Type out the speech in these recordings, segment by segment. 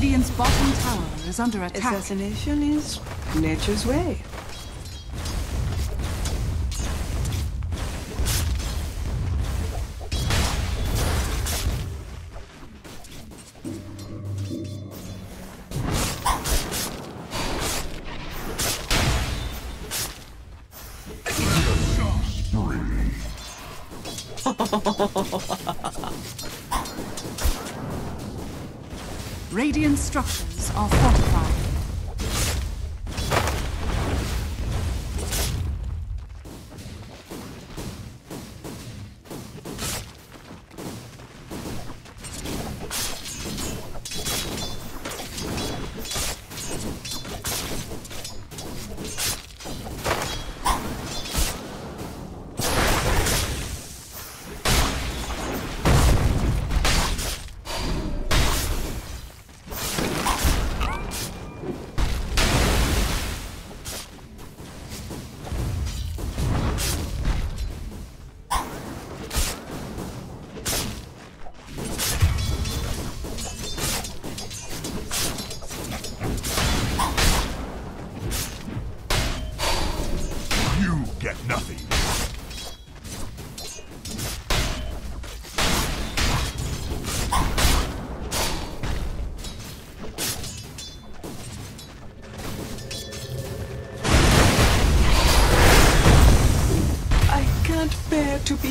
Radiant's bottom tower is under attack. Assassination is nature's way. Radiant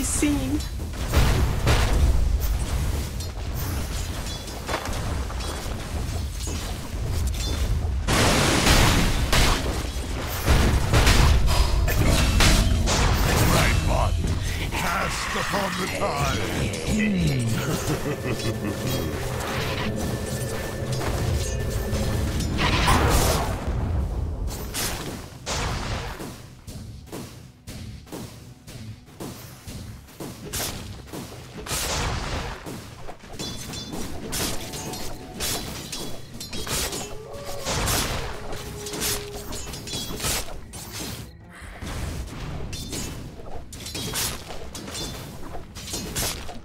seen.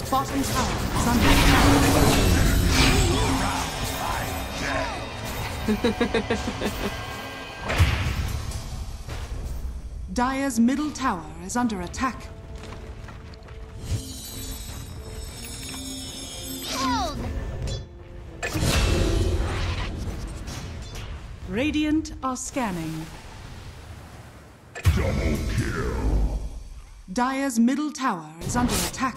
Dire's bottom tower is under attack. Dire's middle tower is under attack. Behold! Radiant are scanning. Double kill. Dire's middle tower is under attack.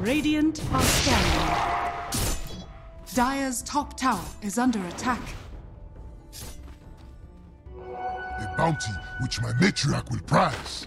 Radiant are scanning. Dire's top tower is under attack. A bounty which my matriarch will prize.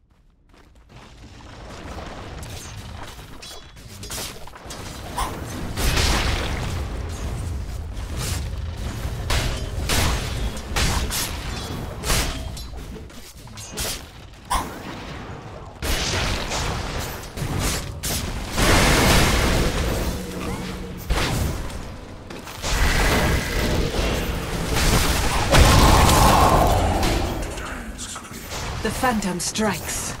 Phantom strikes.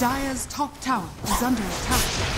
Dire's top tower is under attack.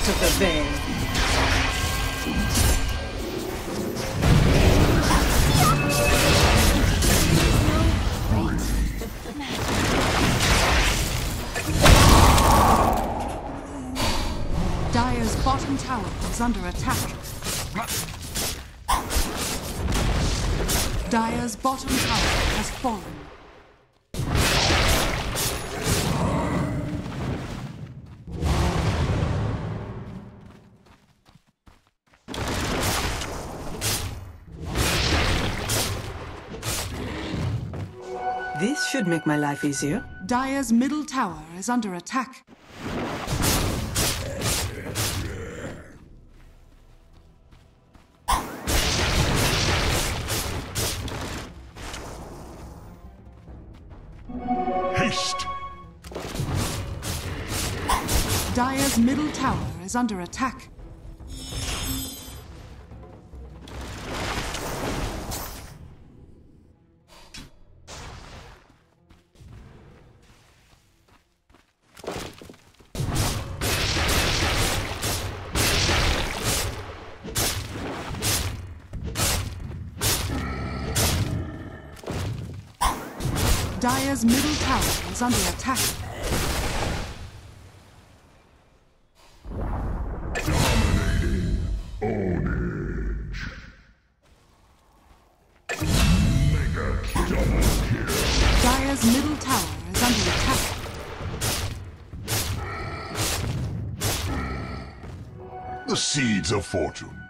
Out of the veil. Dire's bottom tower is under attack. Dire's bottom tower has fallen. Make my life easier. Dire's middle tower is under attack. Haste! Dire's middle tower is under attack. Is under attack. Middle tower is under attack. The seeds of fortune.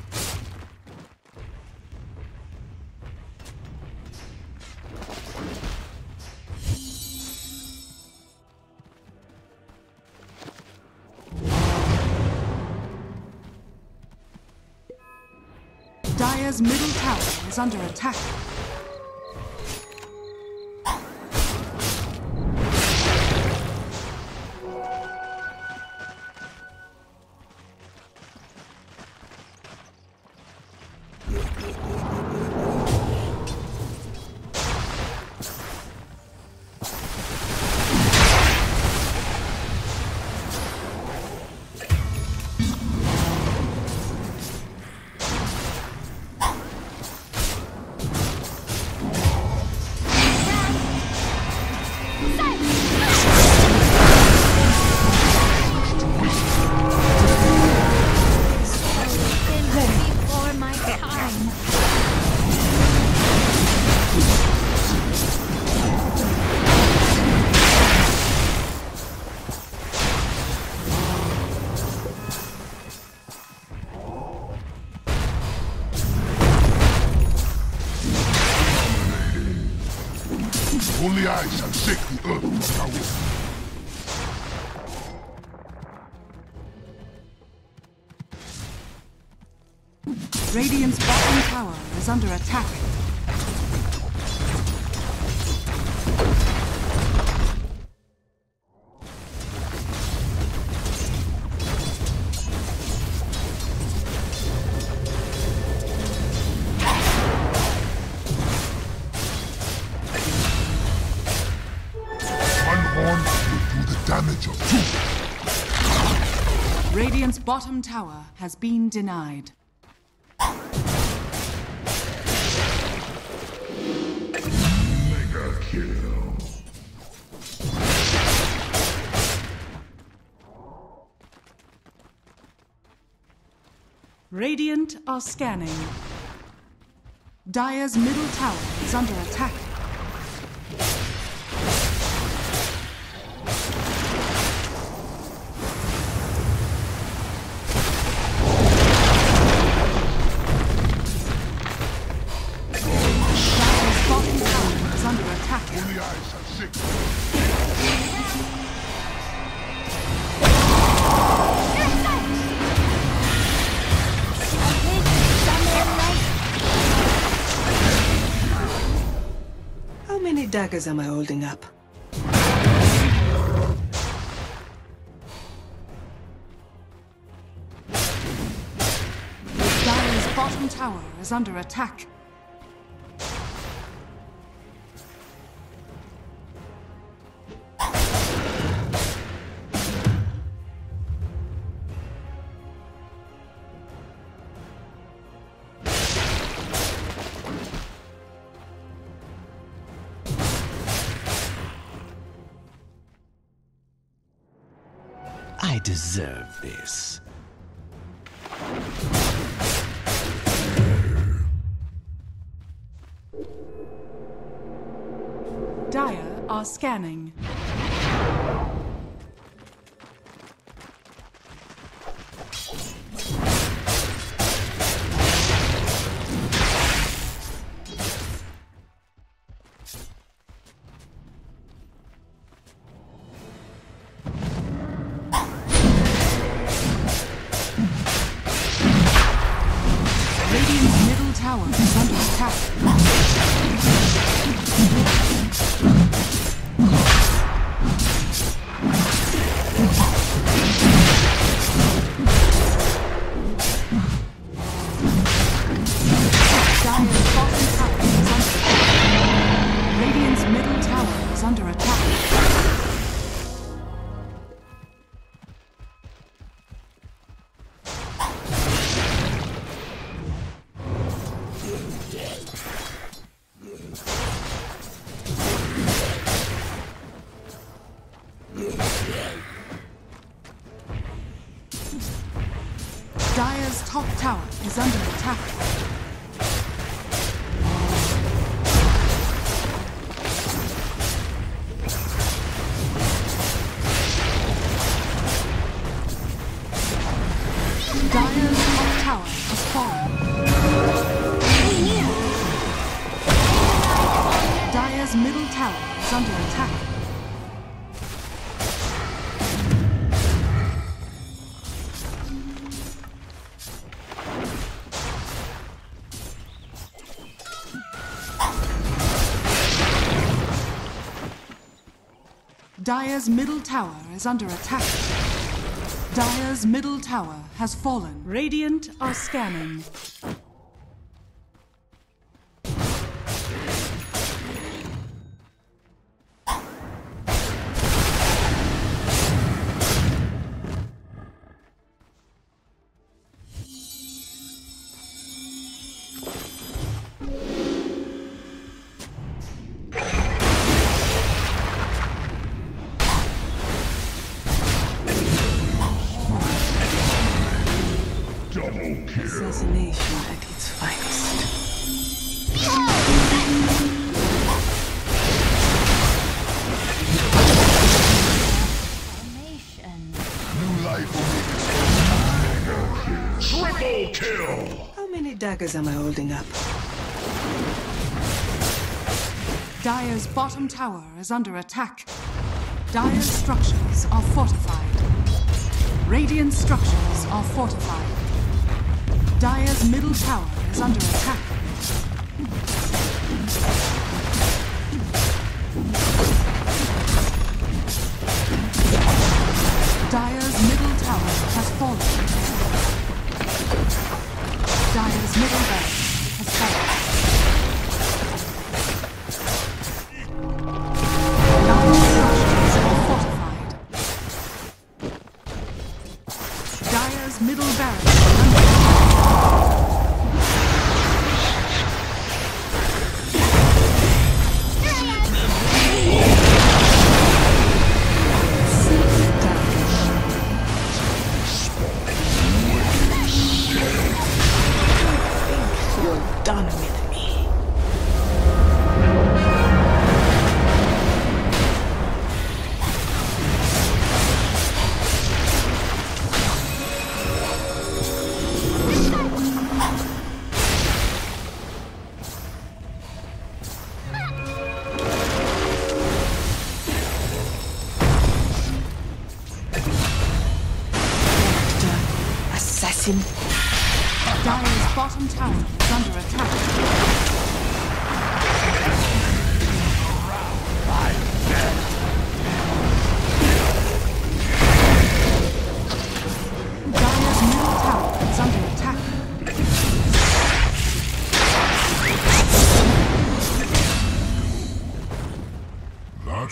Is under attack. Only I shall shake the earth with. Radiant's bottom tower is under attack. bottom tower has been denied. Kill. Radiant are scanning. Dire's middle tower is under attack. Daggers am I holding up? Dire's bottom tower is under attack. Deserve this. Dire are scanning. Attack. Dire's top tower is under attack. Dire's middle tower is under attack. Dire's middle tower has fallen. Radiant are scanning. Daggers am I holding up? Dire's bottom tower is under attack. Dire's structures are fortified. Radiant structures are fortified. Dire's middle tower is under attack. Dire's middle tower has fallen. Dire's middle barracks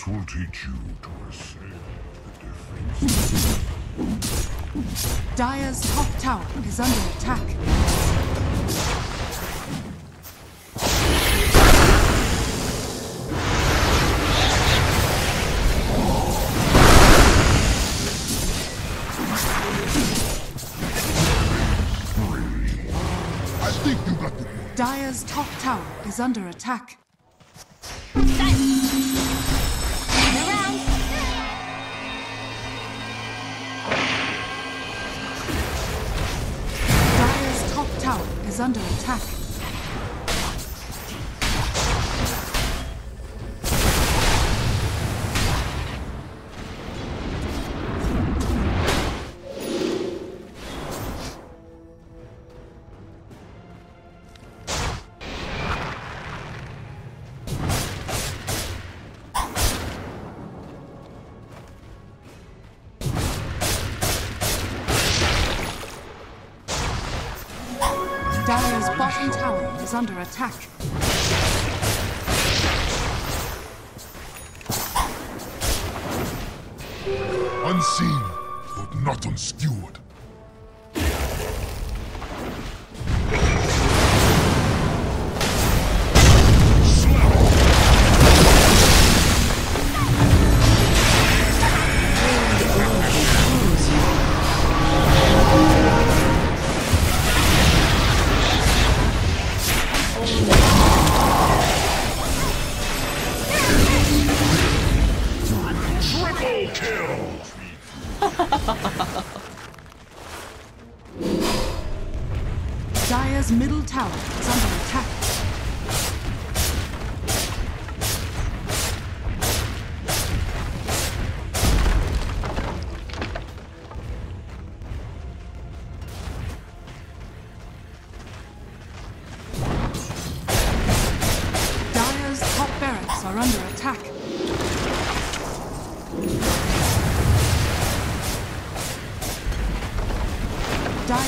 That will teach you to ascend the defense. Dire's top tower is under attack. I think you got the point. Dire's top tower is under attack. Under attack. Is under attack. Unseen, but not unskewered.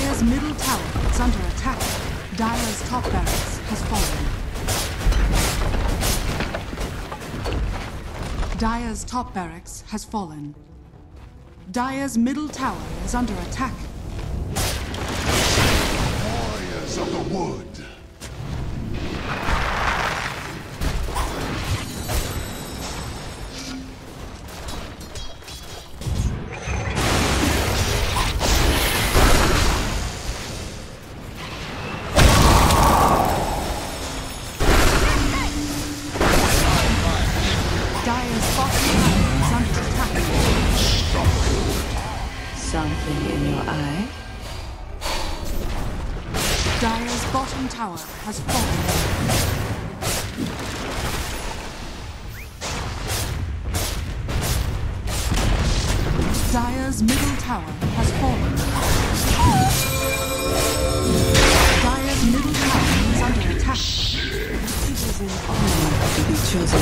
Dire's middle tower is under attack. Dire's top barracks has fallen. Dire's top barracks has fallen. Dire's middle tower is under attack. Warriors of the wood. Tower has fallen. Dire's middle tower is under attack. It is an honor to be chosen